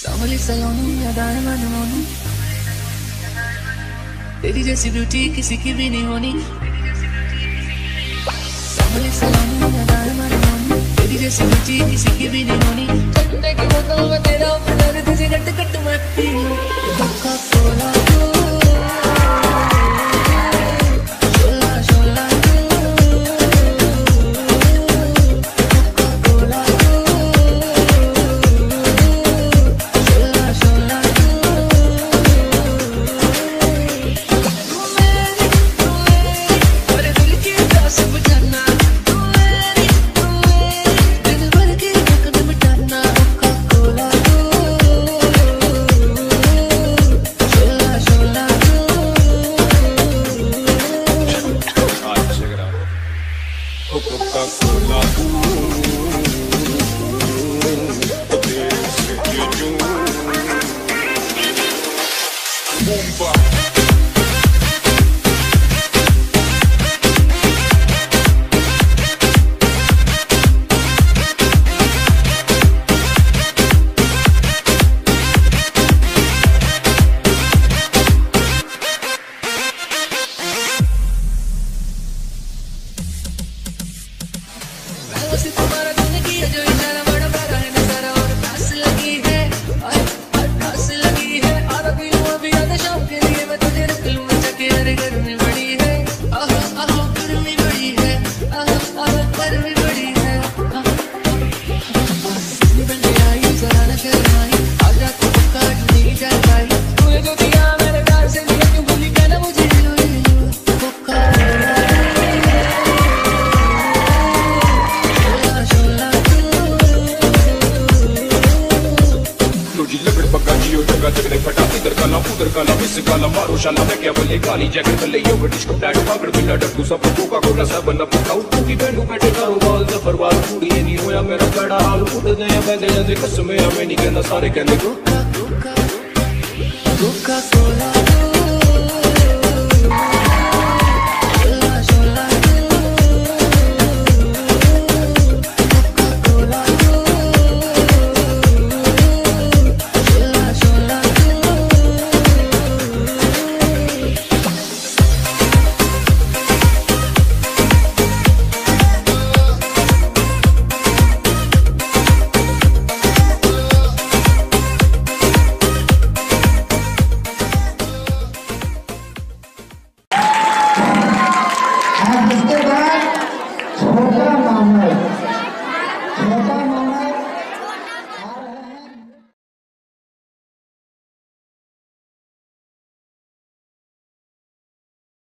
सांवली सलोनी अदाएँ मनमोनी तेरी जैसी ब्यूटी किसी की भी नहीं होनी सांवली सलोनी अदाएँ मनमोनी तेरी जैसी ब्यूटी किसी की भी नहीं होनी ठंडे की बोतल में तेरा प्यार तुझे गट गट मैं पी लूँ Coca Coca-Cola. The things that you do. Boomba. Let it be. इधर काला उधर काला मिस काला मारो शाला मैं क्या बोले काली जैकेट ले यो डिस्को डैड पागड़ बिल्ला डब्बू सब कोका कोला सब बंदा पक्का तू की बैंडू बैठे करो बाल जफरवाल कुड़ी नहीं होया मेरा बड़ा हाल उठ गया हमारा नाम है